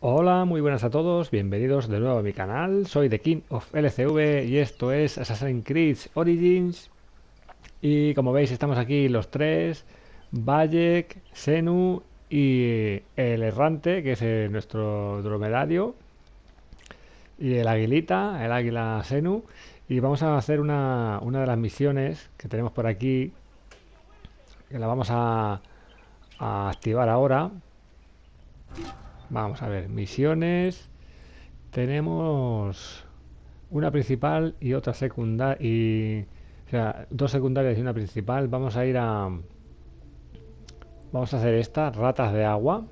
Hola, muy buenas a todos, bienvenidos de nuevo a mi canal, soy The King of LCV y esto es Assassin's Creed Origins. Y como veis estamos aquí los tres, Bayek, Senu y el errante que es eh, nuestro dromedario. Y el aguilita, el águila Senu. Y vamos a hacer una, una de las misiones que tenemos por aquí que la vamos a activar ahora Vamos a ver, misiones. Tenemos una principal y otra secundaria. Y, o sea, dos secundarias y una principal. Vamos a ir a... Vamos a hacer esta, ratas de agua.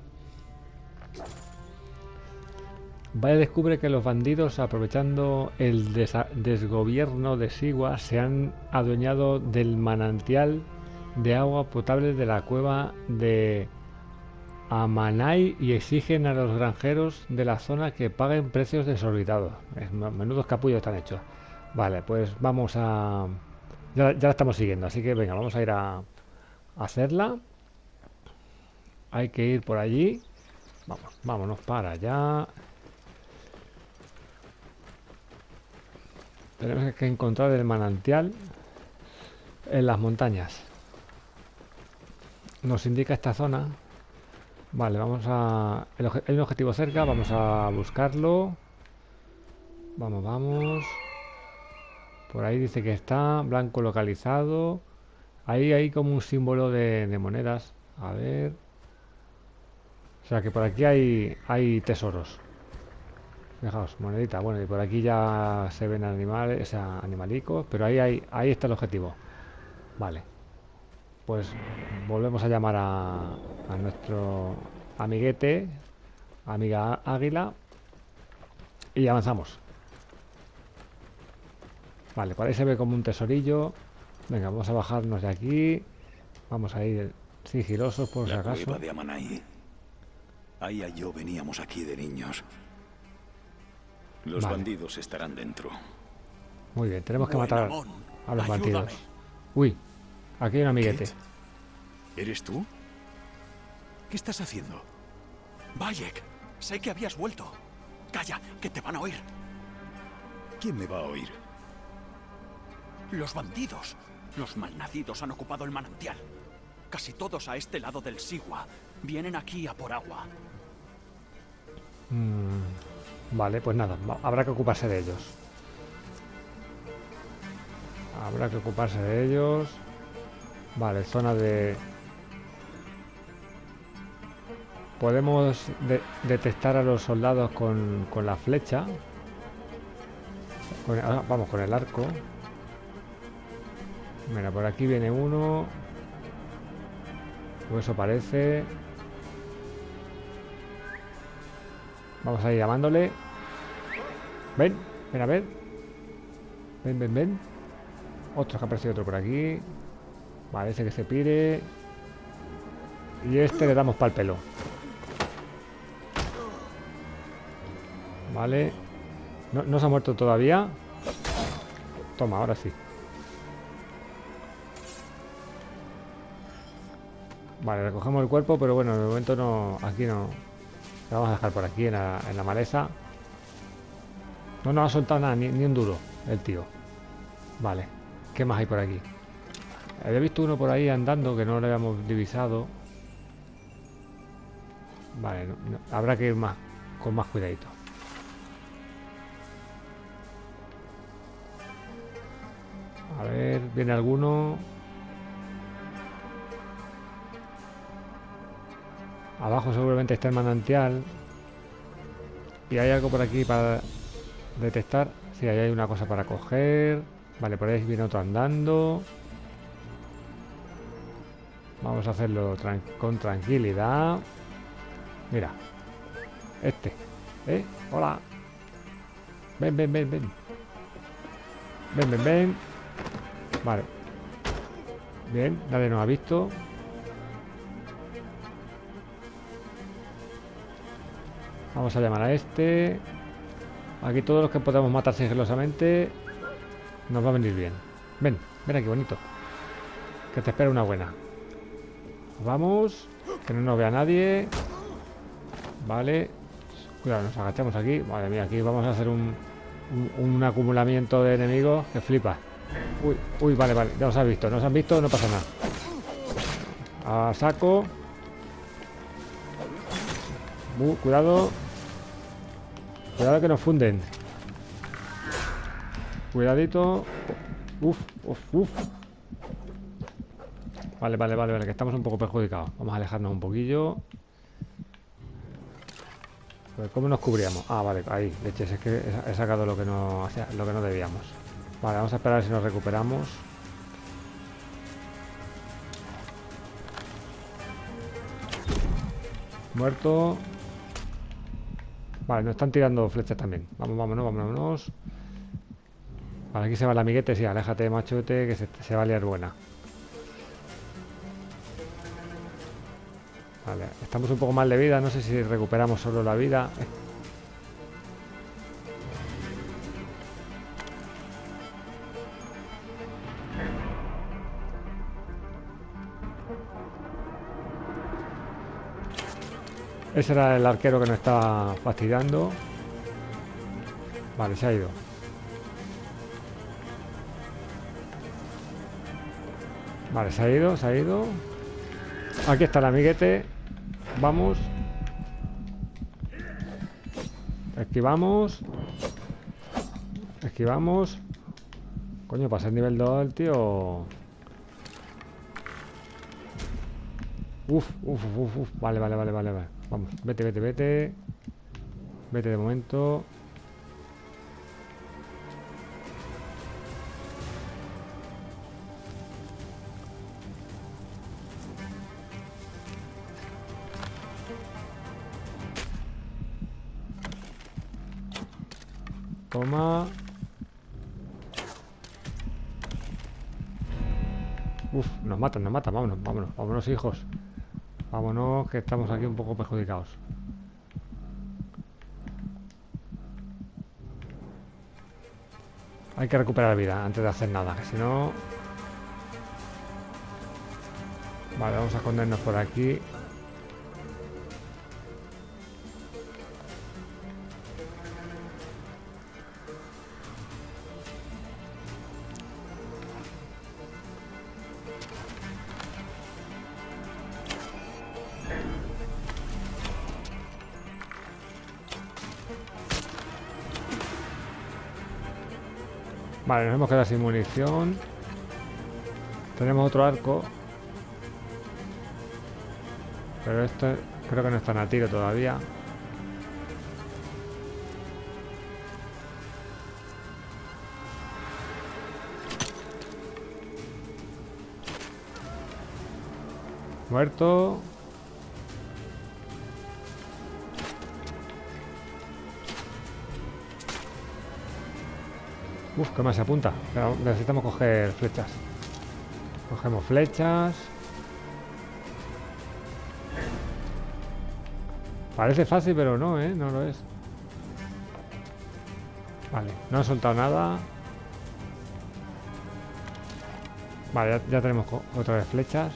Vaya descubre que los bandidos, aprovechando el desgobierno de Sigua, se han adueñado del manantial de agua potable de la cueva de a Manai y exigen a los granjeros de la zona que paguen precios desorbitados. Menudos capullos están hechos. Vale, pues vamos a... Ya, la estamos siguiendo, así que venga, vamos a ir a, hacerla. Hay que ir por allí. Vamos, vámonos para allá. Tenemos que encontrar el manantial en las montañas. Nos indica esta zona Vale, vamos a... Hay un objetivo cerca, vamos a buscarlo. Vamos, vamos. Por ahí dice que está, blanco localizado. Ahí hay como un símbolo de, monedas. A ver. O sea que por aquí hay, hay tesoros. Fijaos, monedita. Bueno, y por aquí ya se ven animales, o sea, animalicos. Pero ahí, hay, ahí está el objetivo. Vale pues volvemos a llamar a, nuestro amiguete, amiga águila, y avanzamos. Vale, por ahí se ve como un tesorillo. Venga, vamos a bajarnos de aquí. Vamos a ir sigilosos por si acaso. de Amanai. Ahí yo veníamos aquí de niños. Los bandidos estarán dentro. Muy bien, tenemos que matar a los bandidos. Uy, Aquí hay un amiguete. ¿Eres tú? ¿Qué estás haciendo? Bayek, sé que habías vuelto. Calla, que te van a oír. ¿Quién me va a oír? Los bandidos. Los malnacidos han ocupado el manantial. Casi todos a este lado del Sigua. Vienen aquí a por agua. Mm, vale, pues nada, habrá que ocuparse de ellos. Habrá que ocuparse de ellos. Vale, zona de... Podemos detectar a los soldados con, la flecha. Ah, vamos con el arco. Mira, por aquí viene uno. O eso parece. Vamos a ir llamándole. Ven, ven a ver. Ven, ven, ven. Otro que ha aparecido otro por aquí. Vale, ese que se pide. Y este le damos para el pelo. Vale. No, se ha muerto todavía. Toma, ahora sí. Vale, recogemos el cuerpo, pero bueno, de momento no... Aquí no... Lo vamos a dejar por aquí en la, en la maleza. No nos ha soltado nada, ni un duro el tío. Vale. ¿Qué más hay por aquí? Había visto uno por ahí andando que no lo habíamos divisado. Vale, habrá que ir más con más cuidadito. A ver, viene alguno. Abajo seguramente está el manantial. Y hay algo por aquí para detectar. Sí, ahí hay una cosa para coger. Vale, por ahí viene otro andando. Vamos a hacerlo con tranquilidad. Mira. Este. ¿Eh? Hola. Ven, ven, ven, ven. Ven, ven, ven. Vale. Bien, nadie nos ha visto. Vamos a llamar a este. Aquí todos los que podemos matar sigilosamente nos va a venir bien. Ven, ven aquí, bonito. Que te espera una buena. Vamos. Que no nos vea nadie. Vale. Cuidado, nos agachamos aquí. Madre mía, aquí vamos a hacer un, un, acumulamiento de enemigos que flipa. Uy, uy, vale, vale. Ya os has visto. No os han visto, no pasa nada. A saco. Uh, cuidado. Cuidado que nos funden. Cuidadito. Uf, uf, uf. Vale, vale, vale, vale, que estamos un poco perjudicados. Vamos a alejarnos un poquillo. Pues, ¿Cómo nos cubríamos? Ah, vale, ahí, leches, es que he sacado lo que no hacía, lo que no debíamos. Vale, vamos a esperar si nos recuperamos. Muerto. Vale, nos están tirando flechas también. Vamos, vámonos, vámonos. Vale, aquí se va el amiguete, sí, aléjate, machote, que se, se va a liar buena. Vale, estamos un poco mal de vida, no sé si recuperamos solo la vida. Ese era el arquero que nos estaba fastidiando. Vale, se ha ido. Vale, se ha ido, se ha ido. Aquí está el amiguete. Vamos. Esquivamos. Esquivamos. Coño, pasa el nivel 2 el tío. Uf, uf, uf, uf. Vale, vale, vale, vale, vale. Vamos, vete, vete, vete. Vete de momento. Nos matan. Vámonos, vámonos, vámonos, hijos. Vámonos, que estamos aquí un poco perjudicados. Hay que recuperar vida antes de hacer nada, que si no... Vale, vamos a escondernos por aquí. Vale, nos hemos quedado sin munición. Tenemos otro arco. Pero esto creo que no están a tiro todavía. Muerto. Uf, ¿qué más se apunta? Necesitamos coger flechas. Cogemos flechas. Parece fácil, pero no, ¿eh? No lo es. Vale, no ha soltado nada. Vale, ya tenemos otra vez flechas.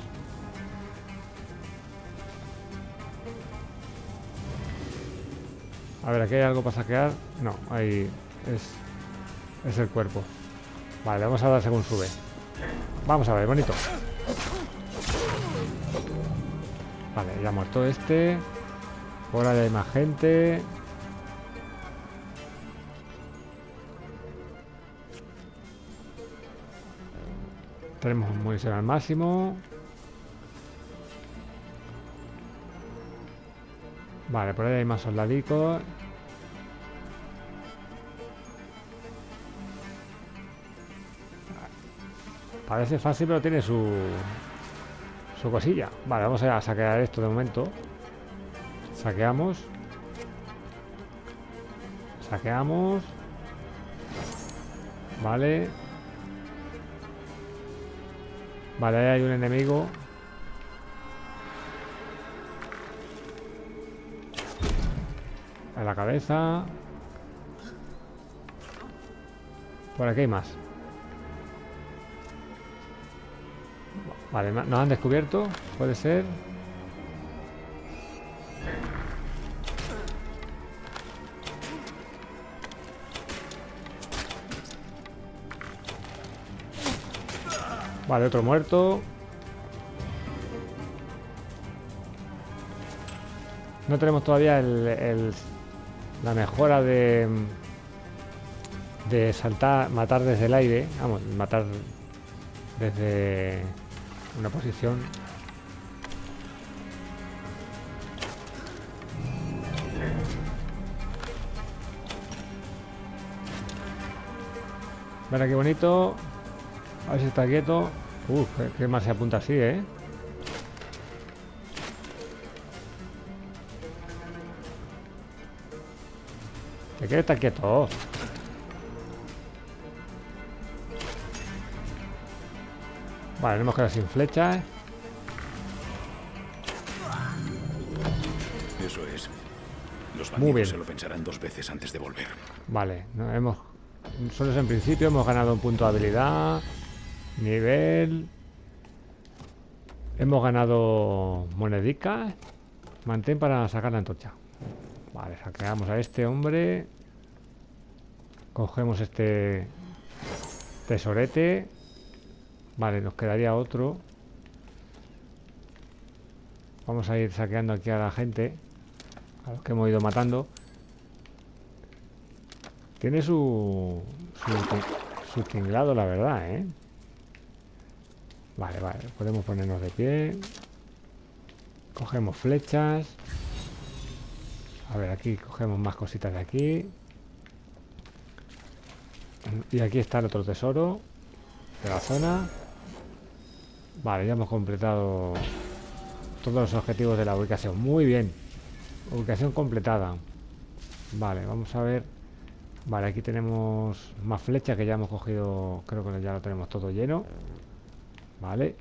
A ver, aquí hay algo para saquear. No, ahí es es el cuerpo. Vale, vamos a dar según sube. Vamos a ver, bonito. Vale, ya ha muerto este. Por ahí hay más gente. Tenemos munición al máximo. Vale, por ahí hay más soldadicos. Parece fácil, pero tiene su... Su cosilla. Vale, vamos a saquear esto de momento. Saqueamos. Saqueamos. Vale. Vale, ahí hay un enemigo. En la cabeza. Por aquí hay más. Vale, nos han descubierto, puede ser. Vale, otro muerto. No tenemos todavía el, el, la mejora de, de saltar, matar desde el aire. Vamos, matar desde una posición. Mira qué bonito. A ver si está quieto. Uf, qué, más se apunta así, ¿eh? ¿Te quieres estar quieto? Vale, no hemos quedado sin flechas. Eso es. Los bandidos se lo pensarán dos veces antes de volver. Vale, no, hemos... Solo es en principio, hemos ganado un punto de habilidad. Nivel. Hemos ganado monedicas. Mantén para sacar la antorcha. Vale, saqueamos a este hombre. Cogemos este tesorete. Vale, nos quedaría otro. Vamos a ir saqueando aquí a la gente. A los que hemos ido matando. Tiene su... Su, su tinglado, la verdad, ¿eh? Vale, vale. Podemos ponernos de pie. Cogemos flechas. A ver, aquí cogemos más cositas de aquí. Y aquí está el otro tesoro de la zona. Vale, ya hemos completado todos los objetivos de la ubicación. Muy bien. Ubicación completada. Vale, vamos a ver. Vale, aquí tenemos más flechas que ya hemos cogido. Creo que ya lo tenemos todo lleno. Vale.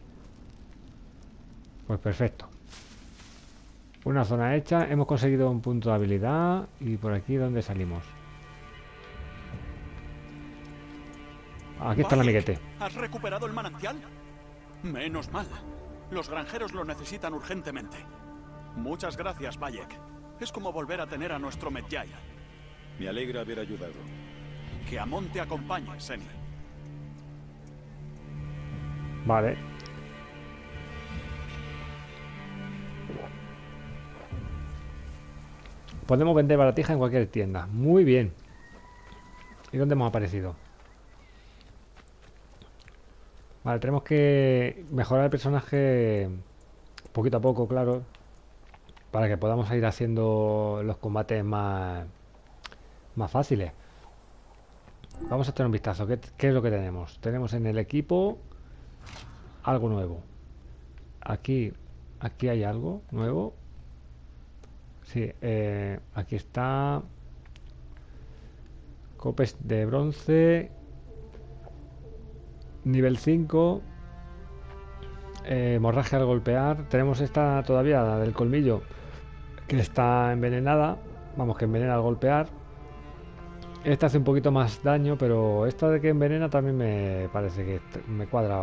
Pues perfecto. Una zona hecha. Hemos conseguido un punto de habilidad. Y por aquí, ¿dónde salimos? Aquí está el amiguete. ¿Has recuperado el manantial? Menos mal. Los granjeros lo necesitan urgentemente. Muchas gracias, Bayek. Es como volver a tener a nuestro Medjay. Me alegra haber ayudado. Que Amon te acompañe, Seni. Vale. Podemos vender baratija en cualquier tienda. Muy bien. ¿Y dónde hemos aparecido? Vale, tenemos que mejorar el personaje poquito a poco, claro, para que podamos ir haciendo los combates más, más fáciles. Vamos a tener un vistazo. ¿Qué, ¿Qué, es lo que tenemos? Tenemos en el equipo algo nuevo. Aquí, aquí hay algo nuevo. Sí, eh, aquí está. Copes de bronce Nivel 5. Eh, hemorragia al golpear. Tenemos esta todavía, la del colmillo, que está envenenada. Vamos, que envenena al golpear. Esta hace un poquito más daño, pero esta de que envenena también me parece que me cuadra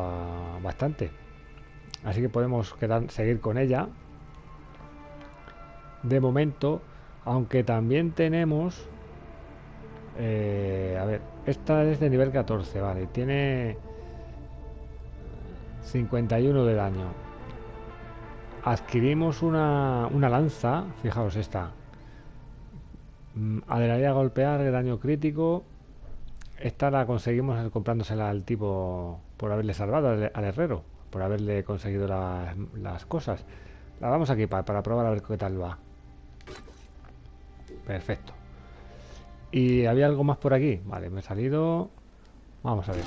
bastante. Así que podemos seguir con ella. De momento, aunque también tenemos... Eh, a ver, esta es de nivel 14, vale. Tiene 51 de daño. Adquirimos una, una lanza, fijaos esta. Mm, Adelaría a golpear daño crítico. Esta la conseguimos comprándosela al tipo por haberle salvado al, herrero, por haberle conseguido las, cosas. La vamos a equipar para probar a ver qué tal va. Perfecto. ¿Y había algo más por aquí? Vale, me he salido... Vamos a ver.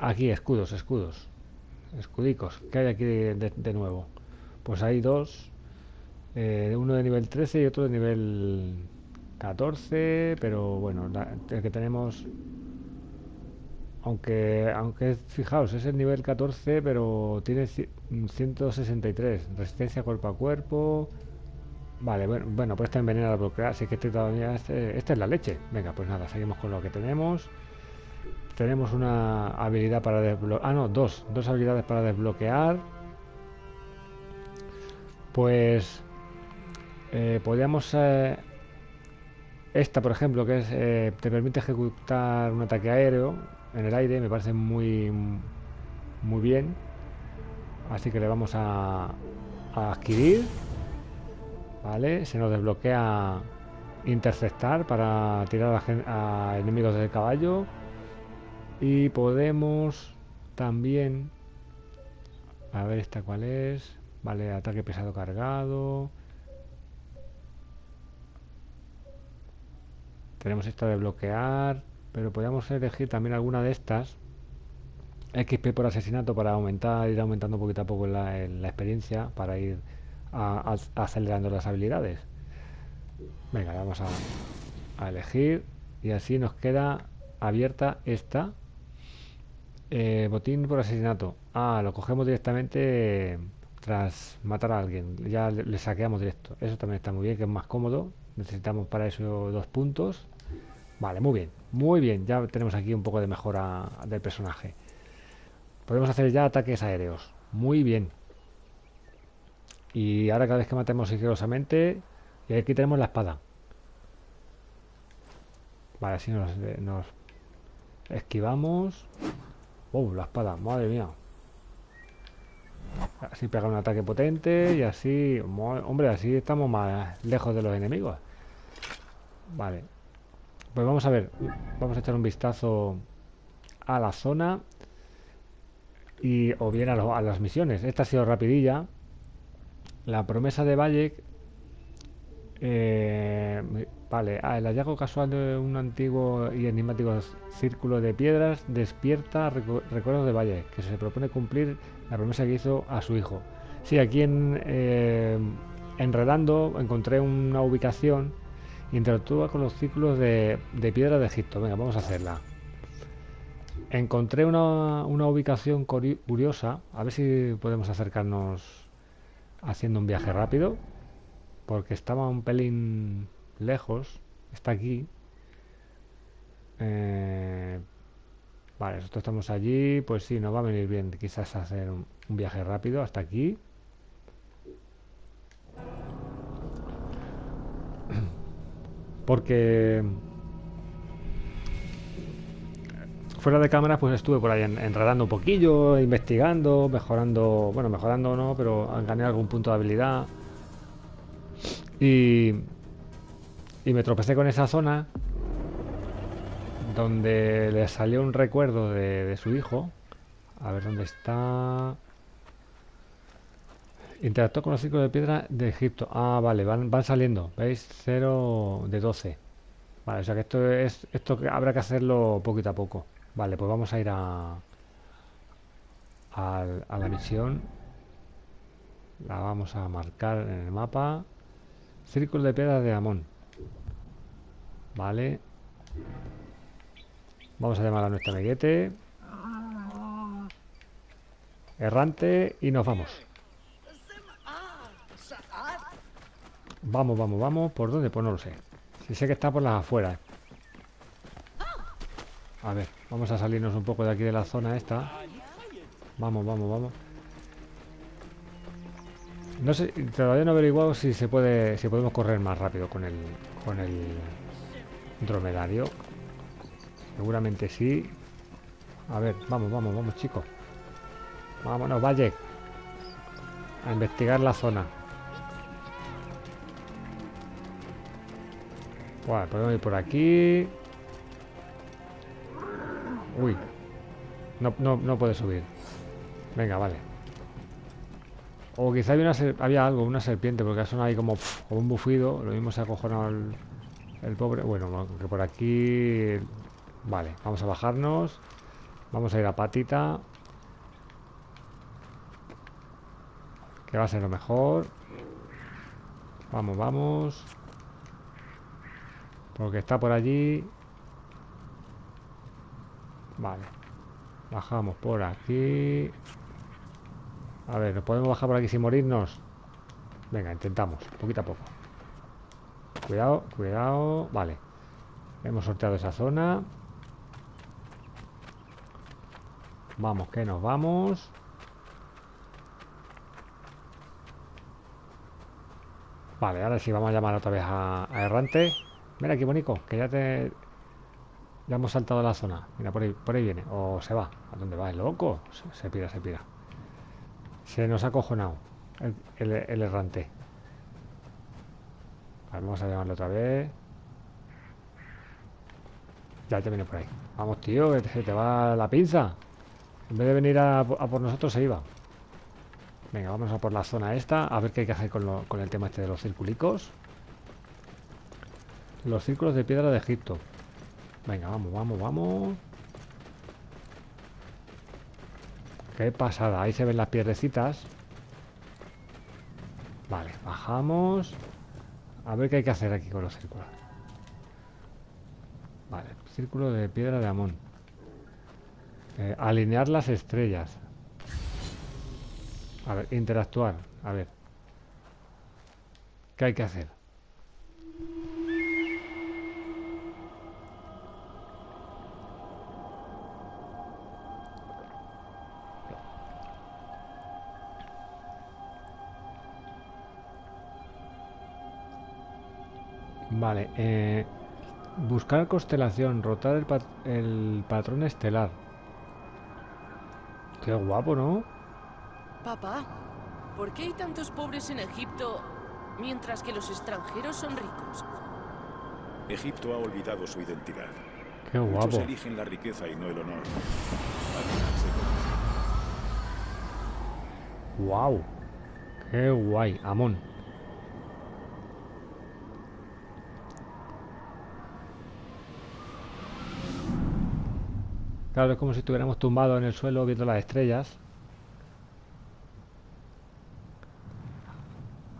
Aquí, escudos, escudos escudicos. Que hay aquí de, nuevo pues hay dos eh, uno de nivel 13 y otro de nivel 14 pero bueno el que tenemos aunque aunque fijaos es el nivel 14 pero tiene 163 resistencia cuerpo a cuerpo. Vale bueno, bueno pues está envenenada a bloquear así que este todavía este, esta es la leche. Venga pues nada seguimos con lo que tenemos tenemos una habilidad para desbloquear. Ah, no, dos. Dos habilidades para desbloquear. Pues. Eh, podríamos. Eh, esta, por ejemplo, que es eh, te permite ejecutar un ataque aéreo en el aire. Me parece muy. Muy bien. Así que le vamos a, a adquirir. Vale, se nos desbloquea interceptar para tirar a, a enemigos del caballo. Y podemos también... A ver esta cuál es. Vale, ataque pesado cargado. Tenemos esta de bloquear. Pero podríamos elegir también alguna de estas. XP por asesinato para aumentar, ir aumentando poquito a poco la, experiencia para ir acelerando las habilidades. Venga, vamos a, elegir y así nos queda abierta esta. Eh, botín por asesinato. Ah, lo cogemos directamente tras matar a alguien. Ya le, saqueamos directo. Eso también está muy bien, que es más cómodo. Necesitamos para eso dos puntos. Vale, muy bien. Muy bien. Ya tenemos aquí un poco de mejora del personaje. Podemos hacer ya ataques aéreos. Muy bien. Y ahora cada vez que matemos sigilosamente... Y aquí tenemos la espada. Vale, así nos, nos esquivamos. Oh, la espada, madre mía. Así pega un ataque potente y así... Hombre, así estamos más lejos de los enemigos. Vale. Pues vamos a ver. Vamos a echar un vistazo a la zona y o bien a, las misiones. Esta ha sido rapidilla. La promesa de Valle eh, vale, ah, el hallazgo casual de un antiguo y enigmático círculo de piedras despierta recuerdos de Valle, que se propone cumplir la promesa que hizo a su hijo. Sí, aquí en eh, Enredando encontré una ubicación interactúa con los círculos de, de piedra de Egipto. Venga, vamos a hacerla. Encontré una, ubicación curiosa. A ver si podemos acercarnos haciendo un viaje rápido. Porque estaba un pelín lejos. Está aquí. Eh, vale, nosotros estamos allí. Pues sí, nos va a venir bien quizás hacer un viaje rápido hasta aquí. Porque fuera de cámara pues estuve por ahí enredando un poquillo, investigando, mejorando, bueno, mejorando no, pero gané algún punto de habilidad. Y, y me tropecé con esa zona donde le salió un recuerdo de, su hijo. A ver dónde está. Interactuó con los círculos de piedra de Egipto. Ah, vale, van, saliendo. ¿Veis? 0 de 12. Vale, o sea que esto es esto que habrá que hacerlo poquito a poco. Vale, pues vamos a ir a, a, la misión. La vamos a marcar en el mapa. Círculo de piedras de Amón. Vale. Vamos a llamar a nuestro amiguete. Errante y nos vamos. Vamos, vamos, vamos. ¿Por dónde? Pues no lo sé. Si sé que está por las afueras. A ver, vamos a salirnos un poco de aquí de la zona esta. Vamos, vamos, vamos. No sé, todavía no averiguado si se puede, si podemos correr más rápido con el, con el dromedario. Seguramente sí. A ver, vamos, vamos, vamos, chicos. Vámonos, Valle. A investigar la zona. Bueno, podemos ir por aquí. Uy. No, no, no puede subir. Venga, vale. O quizá había, una algo, una serpiente, porque ha sonado ahí como, un bufido. Lo mismo se ha acojonado el, el pobre. Bueno, que por aquí... Vale, vamos a bajarnos. Vamos a ir a patita. Que va a ser lo mejor. Vamos, vamos. Porque está por allí. Vale. Bajamos por aquí. A ver, ¿nos podemos bajar por aquí sin morirnos? Venga, intentamos, poquito a poco. Cuidado, cuidado. Vale. Hemos sorteado esa zona. Vamos, que nos vamos. Vale, ahora sí vamos a llamar otra vez a, Errante. Mira aquí, bonito, que ya te... Ya hemos saltado la zona. Mira, por ahí, por ahí viene. O se va. ¿A dónde va? ¿El loco? Se, pira, se pira. Se nos ha cojonado el errante. Vamos a llamarlo otra vez. Ya te viene por ahí. Vamos, tío, que se te va la pinza. En vez de venir a, a por nosotros, se iba. Venga, vamos a por la zona esta. A ver qué hay que hacer con, lo- con el tema este de los circulicos. Los círculos de piedra de Egipto. Venga, vamos, vamos, vamos. Qué pasada. Ahí se ven las piedrecitas. Vale, bajamos. A ver qué hay que hacer aquí con los círculos. Vale, círculo de piedra de Amón. Eh, alinear las estrellas. A ver, interactuar. A ver. ¿Qué hay que hacer? Vale, eh, buscar constelación, rotar el, pat- el patrón estelar. Qué guapo, ¿no? Papá, ¿por qué hay tantos pobres en Egipto mientras que los extranjeros son ricos? Egipto ha olvidado su identidad. Qué Muchos guapo. eligen la riqueza y no el honor. Wow. Qué guay, Amón. Claro, es como si estuviéramos tumbados en el suelo viendo las estrellas.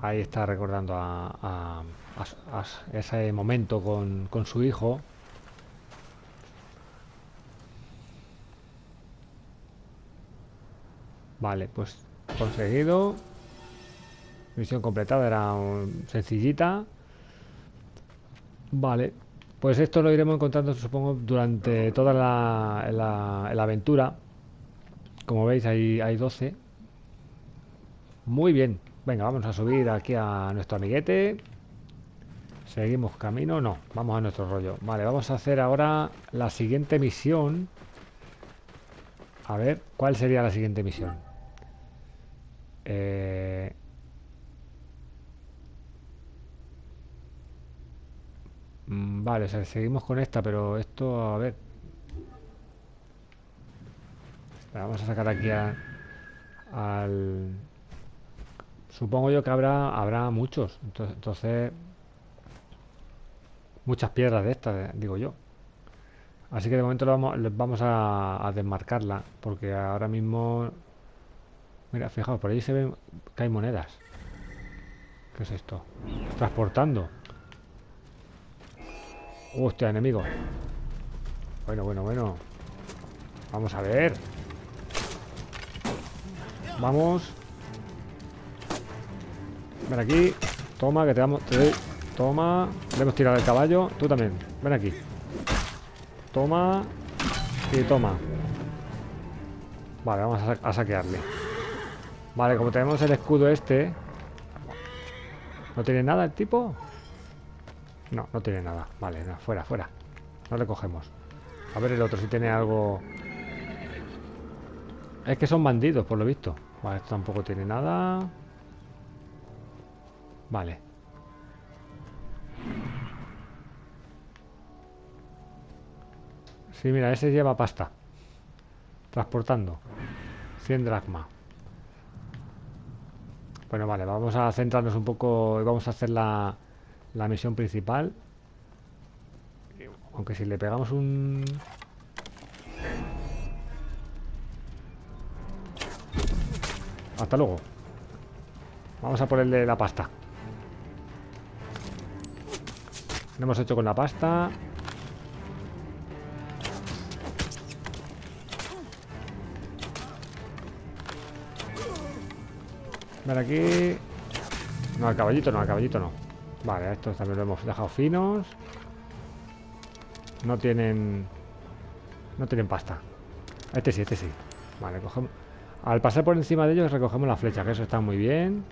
Ahí está recordando a, ese momento con, con su hijo. Vale, pues conseguido. Misión completada, era sencillita. Vale, pues esto lo iremos encontrando, supongo, durante toda la, aventura. Como veis, hay, hay 12. Muy bien. Venga, vamos a subir aquí a nuestro amiguete. Seguimos camino. No, vamos a nuestro rollo. Vale, vamos a hacer ahora la siguiente misión. A ver, ¿cuál sería la siguiente misión? Eh, mm, Vale, seguimos con esta, pero esto, a ver. Vamos a sacar aquí a- al... Supongo yo que habrá, habrá muchos. Entonces, entonces, muchas piedras de estas, digo yo. Así que de momento vamos a, a desmarcarla, porque ahora mismo... Mira, fijaos, por ahí se ven que hay monedas. ¿Qué es esto? Transportando. Hostia, enemigo. Bueno, bueno, bueno. Vamos a ver. Vamos. Ven aquí. Toma, que te damos. Toma. Le hemos tirado el caballo. Tú también. Ven aquí. Toma. Y toma. Vale, vamos a, a saquearle. Vale, como tenemos el escudo este. ¿No tiene nada el tipo? No, no tiene nada. Vale, no, fuera, fuera. No le cogemos. A ver el otro si tiene algo. Es que son bandidos, por lo visto. Vale, esto tampoco tiene nada. Vale. Sí, mira, ese lleva pasta. Transportando. 100 dracma. Bueno, vale, vamos a centrarnos un poco y vamos a hacer la, la misión principal. Aunque si le pegamos un... Hasta luego. Vamos a ponerle la pasta. Lo hemos hecho con la pasta. Ven aquí. No, al caballito no, al caballito no. Vale, estos también lo hemos dejado finos. No tienen... No tienen pasta. Este sí, este sí. Vale, cogemos... Al pasar por encima de ellos recogemos la flecha, que eso está muy bien.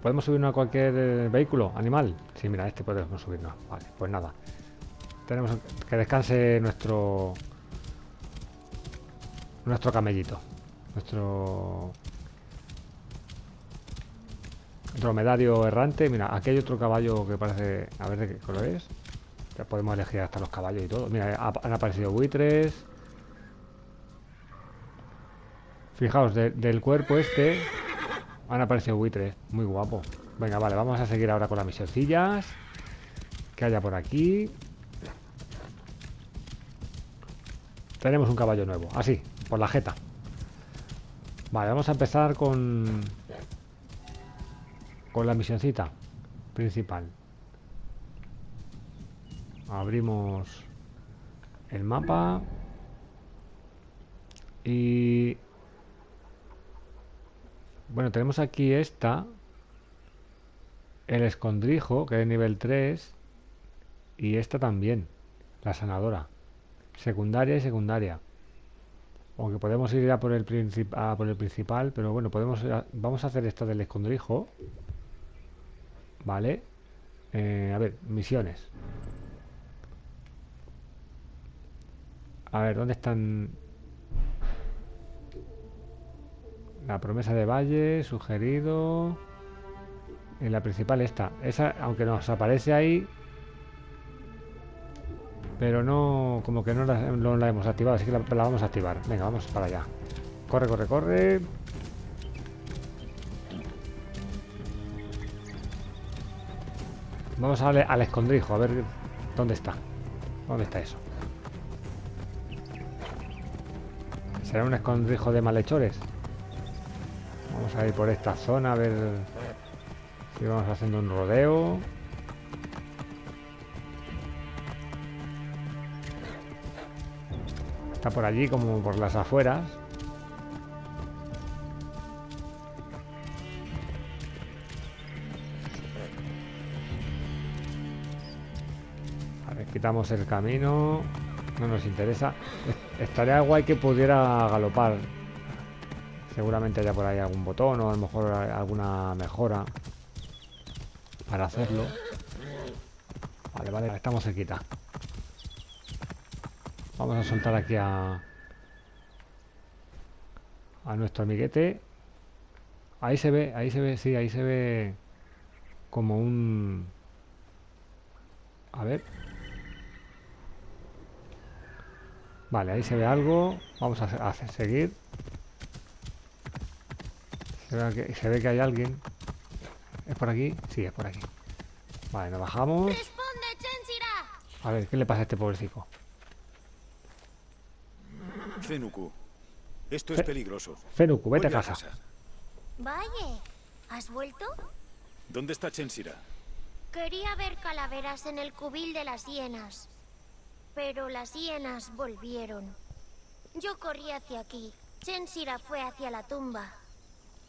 ¿Podemos subirnos a cualquier eh, vehículo, animal? Sí, mira, este podemos subirnos. Vale, pues nada. tenemos que descanse nuestro nuestro camellito. Nuestro dromedario errante. Mira, aquí hay otro caballo que parece... A ver de qué color es. Ya podemos elegir hasta los caballos y todo. Mira, han aparecido buitres. Fijaos, del cuerpo este han aparecido buitres. Muy guapo. Venga, vale, vamos a seguir ahora con las misioncillas. Que haya por aquí. Tenemos un caballo nuevo. Así, por la jeta. Vale, vamos a empezar con... Con la misioncita principal. Abrimos el mapa. Y... Bueno, tenemos aquí esta. El escondrijo, que es nivel 3. Y esta también. La sanadora. Secundaria y secundaria. Aunque podemos ir ya por el, por el principal, pero bueno, podemos vamos a hacer esta del escondrijo. Vale. Eh, a ver, misiones. A ver, ¿dónde están? La promesa de Valle, sugerido. En la principal esta. Esa, aunque nos aparece ahí. Pero no, como que no la, hemos activado, así que la, la vamos a activar. Venga, vamos para allá. Corre, corre, corre. Vamos a al escondrijo, a ver dónde está. ¿Dónde está eso? ¿Será un escondrijo de malhechores? Vamos a ir por esta zona a ver si vamos haciendo un rodeo. Está por allí como por las afueras. Quitamos el camino. No nos interesa. Estaría guay que pudiera galopar. Seguramente haya por ahí algún botón o a lo mejor alguna mejora para hacerlo. Vale, vale, estamos cerquita. Vamos a soltar aquí a... A nuestro amiguete. Ahí se ve, ahí se ve, sí, ahí se ve como un... A ver. Vale, ahí se ve algo. Vamos a, seguir. Se ve, que, se ve, que, hay alguien. ¿Es por aquí? Sí, es por aquí. Vale, nos bajamos. A ver, ¿qué le pasa a este pobrecito? Fenuku, esto es peligroso. Fenuku, vete a casa. Vaya, ¿has vuelto? ¿Dónde está Chensira? Quería ver calaveras en el cubil de las hienas. Pero las hienas volvieron. Yo corrí hacia aquí. Chensira fue hacia la tumba.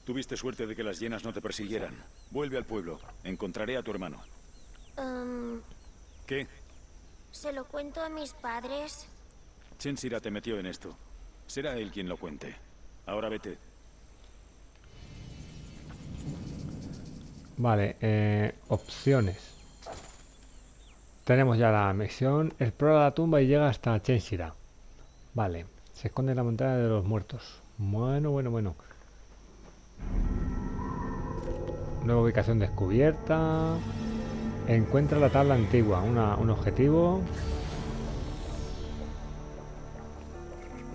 Tuviste suerte de que las hienas no te persiguieran. Vuelve al pueblo. Encontraré a tu hermano. Um, ¿Qué? ¿Se lo cuento a mis padres? Chensira te metió en esto. Será él quien lo cuente. Ahora vete. Vale, eh, opciones. Tenemos ya la misión. Explora la tumba y llega hasta Chensira. Vale, se esconde en la montaña de los muertos. Bueno, bueno, bueno. Nueva ubicación descubierta. Encuentra la tabla antigua. un objetivo.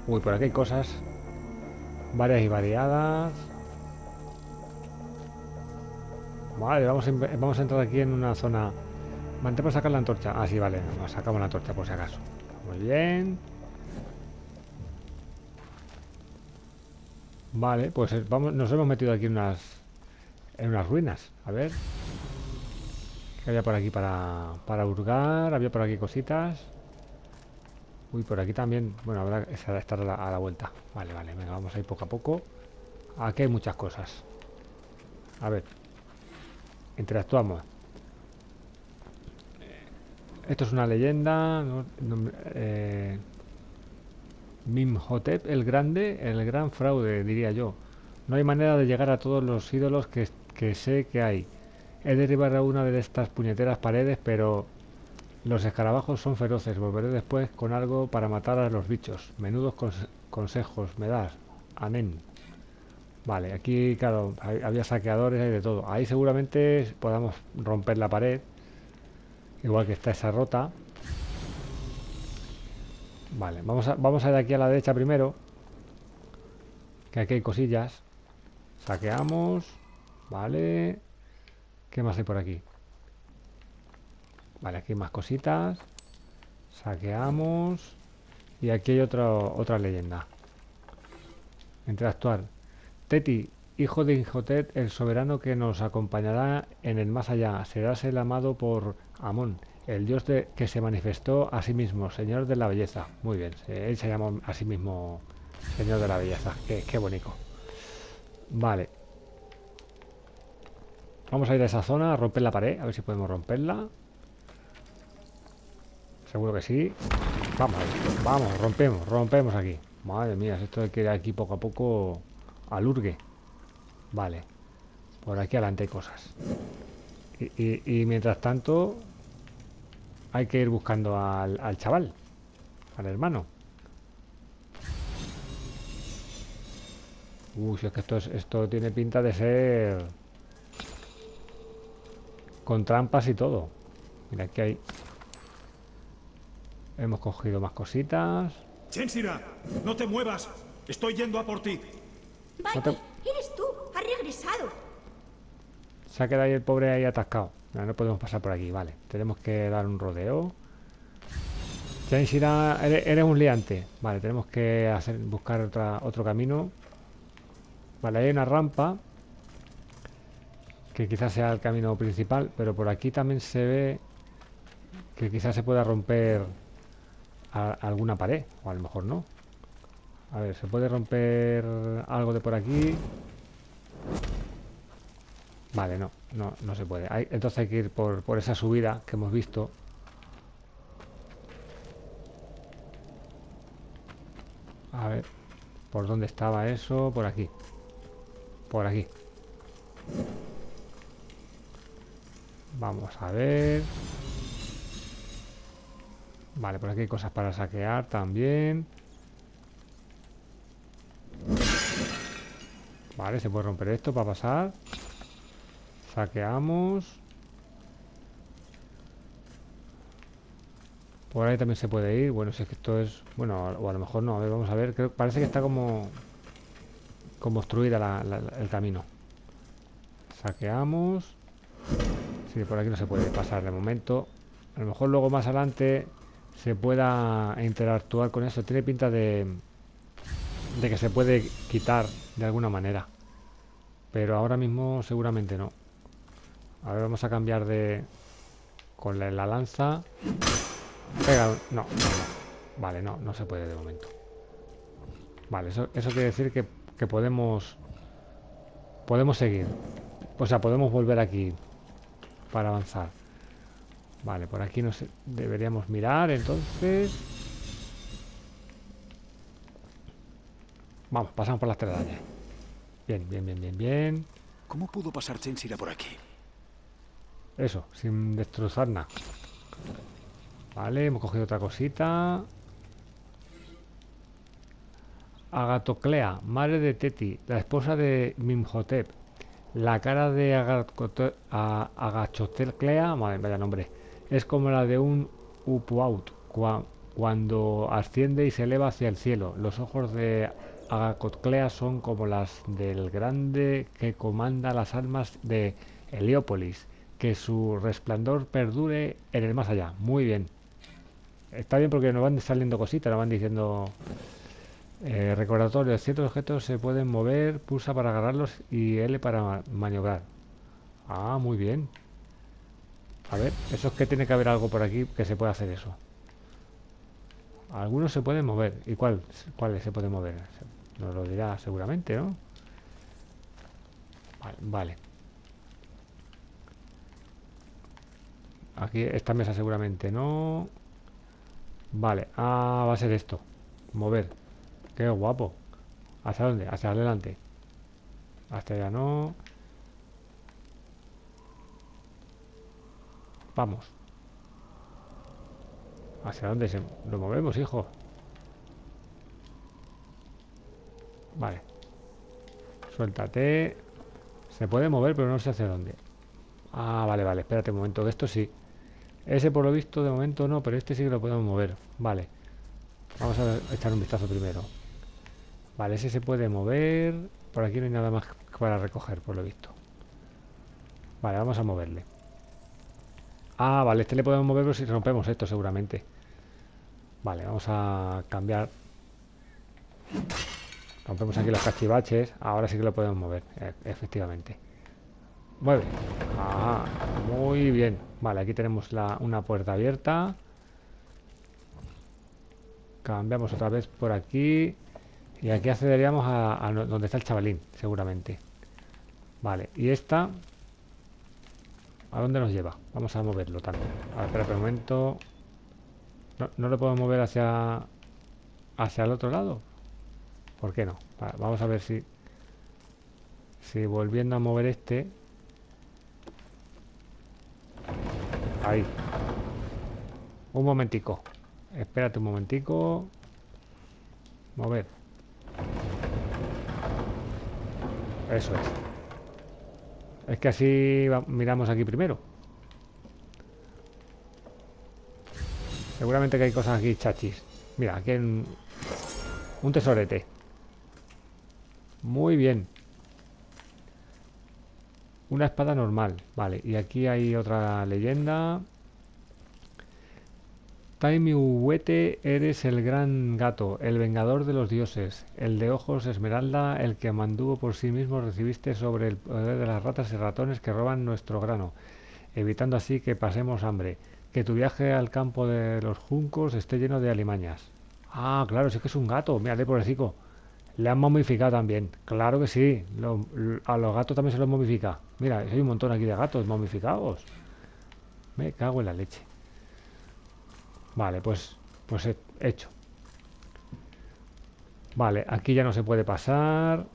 Uy, por aquí hay cosas varias y variadas. Vale, vamos a, vamos a entrar aquí en una zona... Mantemos sacar la antorcha. Ah, sí, vale. Sacamos la antorcha por si acaso. Muy bien. Vale, pues vamos, nos hemos metido aquí en unas, en unas ruinas. A ver. ¿Qué había por aquí para, para hurgar? Había por aquí cositas. Uy, por aquí también. Bueno, habrá que estar a la, a la vuelta. Vale, vale, venga, vamos a ir poco a poco. Aquí hay muchas cosas. A ver. Interactuamos. Esto es una leyenda. Eh, Mimhotep el Grande, el gran fraude, diría yo. No hay manera de llegar a todos los ídolos que, que sé que hay. He derribado una de estas puñeteras paredes, pero Los escarabajos son feroces. Volveré después con algo para matar a los bichos. Menudos consejos me das. Amén. Vale, aquí, claro, había saqueadores y de todo. Ahí seguramente podamos romper la pared. Igual que está esa rota. Vale, vamos a, vamos a ir aquí a la derecha primero. Que aquí hay cosillas. Saqueamos. Vale. ¿Qué más hay por aquí? Vale, aquí hay más cositas. Saqueamos. Y aquí hay otra leyenda. Interactuar. Teti, hijo de Inhotep, el soberano que nos acompañará en el más allá. Serás el amado por Amón, el dios que se manifestó a sí mismo, señor de la belleza. Muy bien, él se llamó a sí mismo señor de la belleza. Qué, qué bonito. Vale. Vamos a ir a esa zona, a romper la pared, a ver si podemos romperla. Seguro que sí. Vamos, vamos, rompemos, rompemos aquí. Madre mía, esto de que aquí poco a poco al urgue. Vale. Por aquí adelante hay cosas. Y, mientras tanto hay que ir buscando al, al chaval, al hermano. Uy, si es que esto, esto tiene pinta de ser con trampas y todo. Mira, aquí hay... Hemos cogido más cositas. Chensira, no te muevas. Estoy yendo a por ti. Tú. Has regresado. Se ha quedado ahí el pobre ahí atascado. No, podemos pasar por aquí, vale. Tenemos que dar un rodeo. Eres, eres, un liante. Vale, tenemos que hacer, buscar otra, otro camino. Vale, hay una rampa que quizás sea el camino principal, pero por aquí también se ve que quizás se pueda romper alguna pared, o a lo mejor no. A ver, ¿se puede romper algo de por aquí? Vale, no, no, no se puede. entonces hay que ir por, por esa subida que hemos visto. A ver, ¿por dónde estaba eso? Por aquí. Por aquí. Vamos a ver. Vale, por aquí hay cosas para saquear también. Vale, se puede romper esto para pasar. Saqueamos. Por ahí también se puede ir. Bueno, si es que esto es... Bueno, o a lo mejor no. A ver, vamos a ver. parece que está como... Como obstruida el camino. Saqueamos. Sí, por aquí no se puede pasar de momento. A lo mejor luego más adelante se pueda interactuar con eso. Tiene pinta de, de que se puede quitar de alguna manera. Pero ahora mismo seguramente no. A ver, vamos a cambiar de... Con la, lanza. Pega... No, no, no. Vale, no, no se puede de momento. Vale, eso, eso quiere decir que, que podemos... Podemos seguir. O sea, podemos volver aquí para avanzar. Vale, por aquí nos deberíamos mirar, entonces... Vamos, pasamos por las telarañas. Bien, bien, bien, bien, bien. ¿Cómo pudo pasar Chensira por aquí? Eso, sin destrozar nada. Vale, hemos cogido otra cosita. Agatoclea, madre de Teti, la esposa de Mimhotep. La cara de Agachotelclea, madre vaya nombre, es como la de un Upuaut cuando asciende y se eleva hacia el cielo. Los ojos de Agacotclea son como las del grande que comanda las almas de Heliópolis. Que su resplandor perdure en el más allá. Muy bien. Está bien porque nos van saliendo cositas, nos van diciendo eh, recordatorio, ciertos objetos se pueden mover, pulsa para agarrarlos y L para maniobrar. Ah, muy bien. A ver, eso es que tiene que haber algo por aquí que se pueda hacer eso. Algunos se pueden mover. ¿Y cuál, cuáles se pueden mover? Nos lo dirá seguramente, ¿no? Vale, vale. Aquí esta mesa seguramente no. Vale, ah, va a ser esto. Mover. Qué guapo. ¿Hacia dónde? Hacia adelante. Hasta allá no. Vamos. ¿Hacia dónde se lo movemos, hijo? Vale. Suéltate. Se puede mover, pero no sé hacia dónde. Ah, vale, vale. Espérate un momento. Esto sí. Ese por lo visto de momento no, pero este sí que lo podemos mover. Vale. Vamos a echar un vistazo primero. Vale, ese se puede mover. Por aquí no hay nada más para recoger, por lo visto. Vale, vamos a moverle. Ah, vale, este le podemos mover si rompemos esto seguramente. Vale, vamos a cambiar. Rompemos aquí los cachivaches. Ahora sí que lo podemos mover, e, efectivamente. Mueve. Ah, muy bien. Vale, aquí tenemos la, una puerta abierta. Cambiamos otra vez por aquí. Y aquí accederíamos a, donde está el chavalín, seguramente. Vale, y esta... ¿A dónde nos lleva? Vamos a moverlo también. A ver, espera un momento. No, no lo puedo mover hacia... Hacia el otro lado. ¿Por qué no? vamos a ver si... Si volviendo a mover este... Ahí. Un momentico. Espérate un momentico. Mover. Eso es. Es que así miramos aquí primero. Seguramente que hay cosas aquí chachis. Mira, aquí hay un, un tesorete. Muy bien. Una espada normal. Vale, y aquí hay otra leyenda. Taimihuete, eres el gran gato, el vengador de los dioses, el de ojos esmeralda, el que manduvo por sí mismo recibiste sobre el poder de las ratas y ratones que roban nuestro grano, evitando así que pasemos hambre. Que tu viaje al campo de los juncos esté lleno de alimañas. Ah, claro, sí que es un gato, mírale por el cico. Le han momificado también. Claro que sí, a los gatos también se los momifica. Mira, hay un montón aquí de gatos momificados. Me cago en la leche. Vale, pues, pues he hecho. Vale, aquí ya no se puede pasar.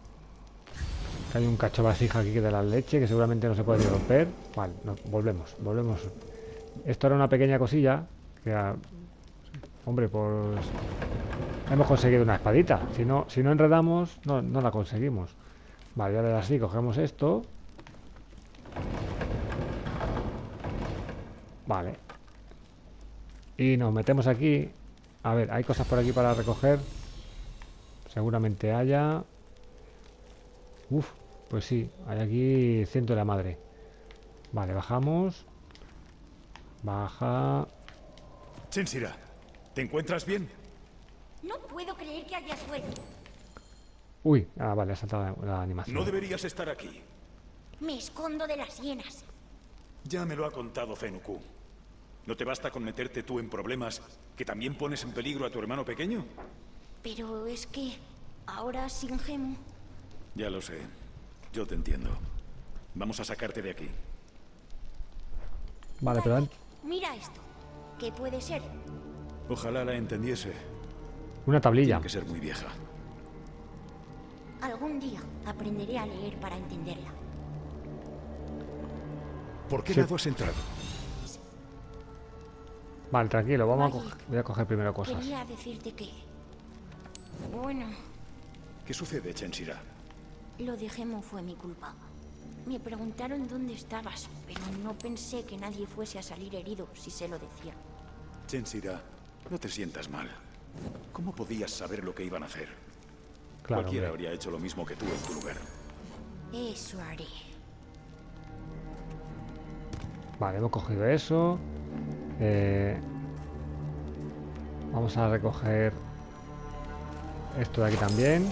Hay un cacho vasija aquí de la leche que seguramente no se puede romper. Vale, volvemos, volvemos. Esto era una pequeña cosilla que, hombre, pues hemos conseguido una espadita. Si no, si no enredamos, no, la conseguimos. Vale, ahora así, cogemos esto. Vale, y nos metemos aquí. A ver, hay cosas por aquí para recoger. Seguramente haya. Uf, pues sí, hay aquí ciento de la madre. Vale, bajamos. Baja. Chensira, ¿te encuentras bien? Puedo creer que haya suerte. Uy, ah, vale, ha saltado la, animación. No deberías estar aquí. Me escondo de las hienas. Ya me lo ha contado Fenuku. ¿No te basta con meterte tú en problemas que también pones en peligro a tu hermano pequeño? Pero es que ahora sin Gemo... Ya lo sé. Yo te entiendo. Vamos a sacarte de aquí. Vale, pero... Mira esto. ¿Qué puede ser? Ojalá la entendiese. Una tablilla. Tiene que ser muy vieja. Algún día aprenderé a leer para entenderla. ¿Por qué lado has entrado? Vale, tranquilo, vamos a coger, voy a coger primero cosas. Quería decirte que... Bueno... ¿Qué sucede, Chensira? Lo de Gemo fue mi culpa. Me preguntaron dónde estabas, pero no pensé que nadie fuese a salir herido si se lo decía. Chensira, no te sientas mal. ¿Cómo podías saber lo que iban a hacer? Claro, Cualquiera habría hecho lo mismo que tú en tu lugar. Eso haré. Vale, hemos cogido eso. Eh, vamos a recoger esto de aquí también.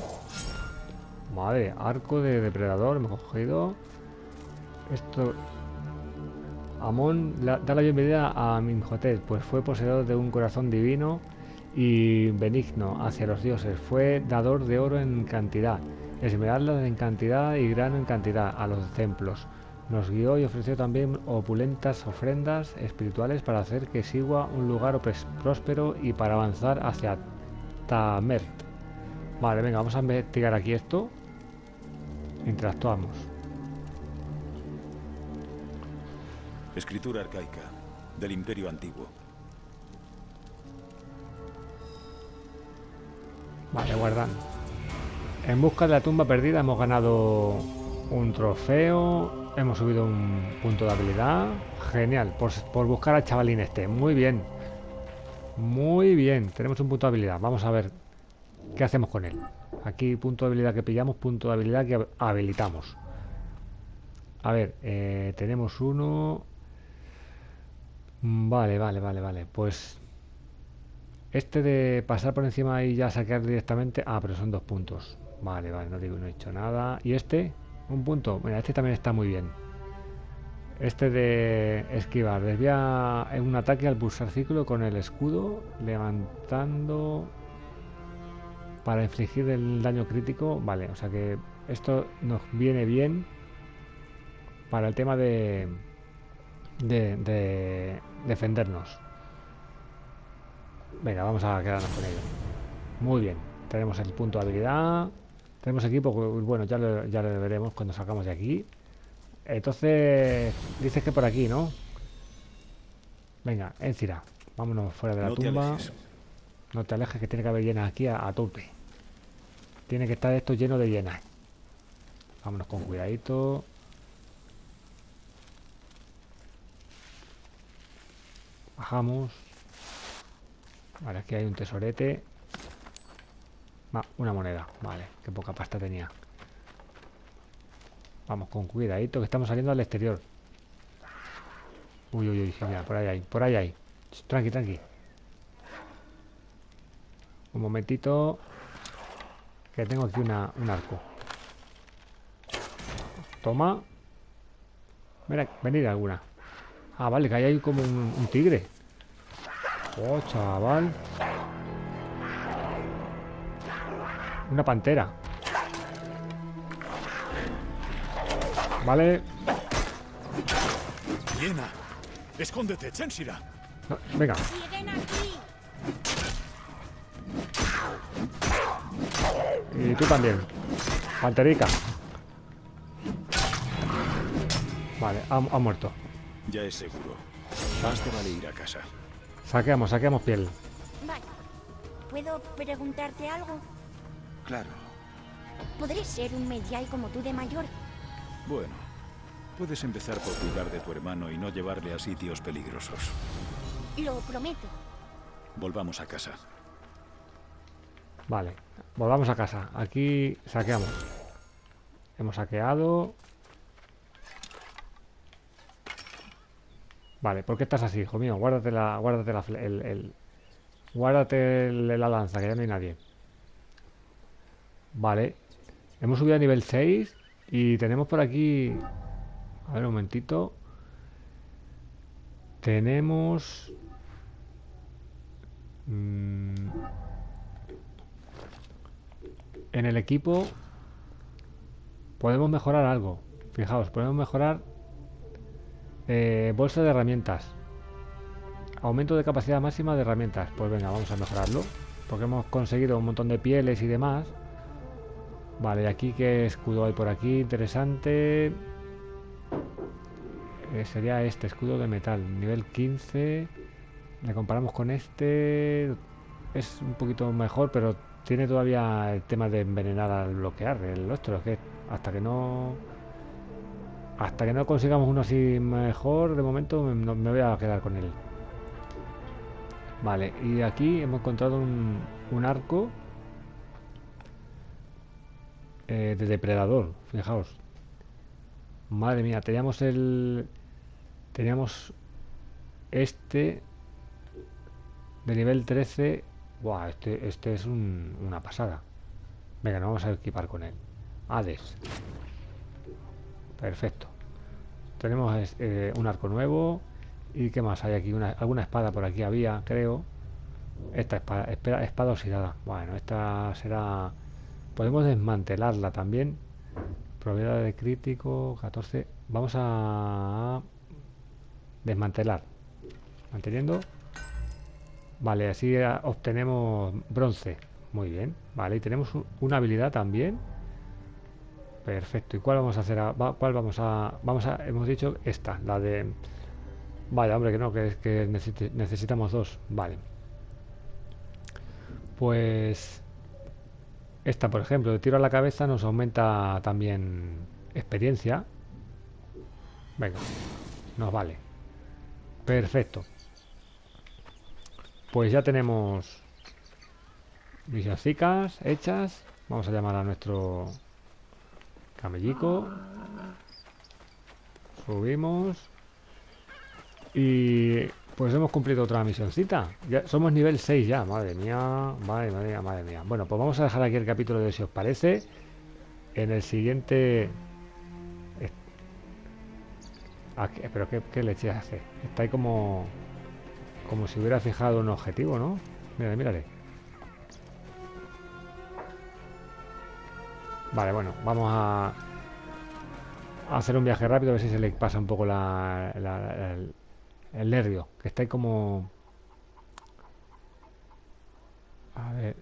Madre, arco de depredador, hemos cogido. Esto... Amón da la bienvenida a Minhotep, pues fue poseedor de un corazón divino y benigno hacia los dioses. Fue dador de oro en cantidad, esmeraldas en cantidad y grano en cantidad a los templos. Nos guió y ofreció también opulentas ofrendas espirituales para hacer que Sigua un lugar próspero y para avanzar hacia Tamert. Vale, venga, vamos a investigar aquí esto. Interactuamos. Escritura arcaica del Imperio Antiguo. Vale, guardan. En busca de la tumba perdida hemos ganado un trofeo. Hemos subido un punto de habilidad. Genial. Por, por buscar al chavalín este. Muy bien. Muy bien. Tenemos un punto de habilidad. Vamos a ver qué hacemos con él. Aquí punto de habilidad que pillamos, punto de habilidad que habilitamos. A ver, eh, tenemos uno... Vale, vale, vale, vale. Pues este de pasar por encima y ya saquear directamente. Ah, pero son dos puntos. Vale, vale, no digo, no he hecho nada. ¿Y este? Un punto. Mira, este también está muy bien. Este de esquivar. Desvía un ataque al pulsar ciclo con el escudo, levantando para infligir el daño crítico. Vale, o sea que esto nos viene bien para el tema de, de, de defendernos. Venga, vamos a quedarnos con ello. Muy bien. Tenemos el punto de habilidad. Tenemos equipo, bueno, ya lo, ya lo veremos cuando salgamos de aquí. Entonces, dices que por aquí, ¿no? Venga, Encira, vámonos fuera de la tumba. no te alejes, que tiene que haber llenas aquí a, a, tope. Tiene que estar esto lleno de llenas. Vámonos con cuidadito. Bajamos. Vale, aquí hay un tesorete. Ah, una moneda. Vale, qué poca pasta tenía. Vamos con cuidadito que estamos saliendo al exterior. Uy, uy, uy, mira, por ahí hay, por ahí hay. Tranqui, tranqui. Un momentito. Que tengo aquí una, un arco. Toma. Mira, venid alguna. Ah, vale, que ahí hay como un tigre. Oh, chaval. Una pantera. Vale. Llena. Escóndete, Chensira. No, venga. Y tú también. Panterica. Vale, ha, ha muerto. Ya es seguro. Más te vale ir a casa. Saqueamos, saqueamos piel. Vale. ¿Puedo preguntarte algo? Claro. ¿Podré ser un Medjay como tú de mayor? Bueno, puedes empezar por cuidar de tu hermano y no llevarle a sitios peligrosos. Lo prometo. Volvamos a casa. Vale, volvamos a casa. Aquí saqueamos. Hemos saqueado. Vale, ¿por qué estás así, hijo mío? Guárdate la, guárdate la, el, el- guárdate la lanza, que ya no hay nadie. Vale. Hemos subido a nivel 6 y tenemos por aquí... A ver, un momentito. Tenemos... mm, en el equipo podemos mejorar algo. Fijaos, podemos mejorar eh, bolsa de herramientas. Aumento de capacidad máxima de herramientas. Pues venga, vamos a mejorarlo. Porque hemos conseguido un montón de pieles y demás. Vale, y aquí qué escudo hay por aquí. Interesante. Eh, sería este escudo de metal. Nivel 15. Le comparamos con este. Es un poquito mejor, pero tiene todavía el tema de envenenar al bloquear el otro. Que hasta que no. Hasta que no consigamos uno así mejor, de momento me, no- me voy a quedar con él. Vale, y aquí hemos encontrado un, arco eh, de depredador, fijaos. Madre mía, teníamos el... Teníamos este de nivel 13. Buah, este, este es un- una pasada. Venga, nos vamos a equipar con él. Hades. Perfecto. Tenemos eh, un arco nuevo. ¿Y qué más hay aquí? Una, alguna espada por aquí había, creo. Esta espada, espera, espada oxidada. Bueno, esta será... Podemos desmantelarla también. Probabilidad de crítico, 14. Vamos a desmantelar. Manteniendo. Vale, así obtenemos bronce. Muy bien. Vale, y tenemos un- una habilidad también. Perfecto. ¿Y cuál vamos a hacer? ¿Cuál vamos a...? Vamos a... Hemos dicho esta, la de... Vaya, hombre, que no, que, que necesi- necesitamos dos. Vale. Pues... Esta, por ejemplo, de tiro a la cabeza nos aumenta también experiencia. Venga, nos vale. Perfecto. Pues ya tenemos misioncicas hechas. Vamos a llamar a nuestro camellico. Subimos. Y pues hemos cumplido otra misioncita. Ya somos nivel 6 ya, madre mía, madre mía, madre mía. Bueno, pues vamos a dejar aquí el capítulo de si os parece. En el siguiente... Aquí, pero ¿qué, qué leche hace? Está ahí como... Como si hubiera fijado un objetivo, ¿no? Mírale, mírale. Vale, bueno, vamos a, hacer un viaje rápido a ver si se le pasa un poco la- el, el nervio, que está ahí como... A ver...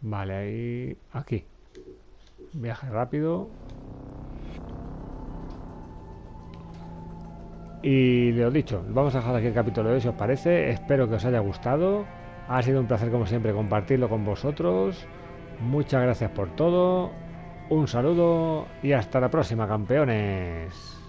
Vale, ahí... Aquí. Viaje rápido. Y lo dicho, vamos a dejar aquí el capítulo de hoy si os parece. Espero que os haya gustado. Ha sido un placer como siempre compartirlo con vosotros. Muchas gracias por todo. Un saludo y hasta la próxima, campeones.